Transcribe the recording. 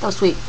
到水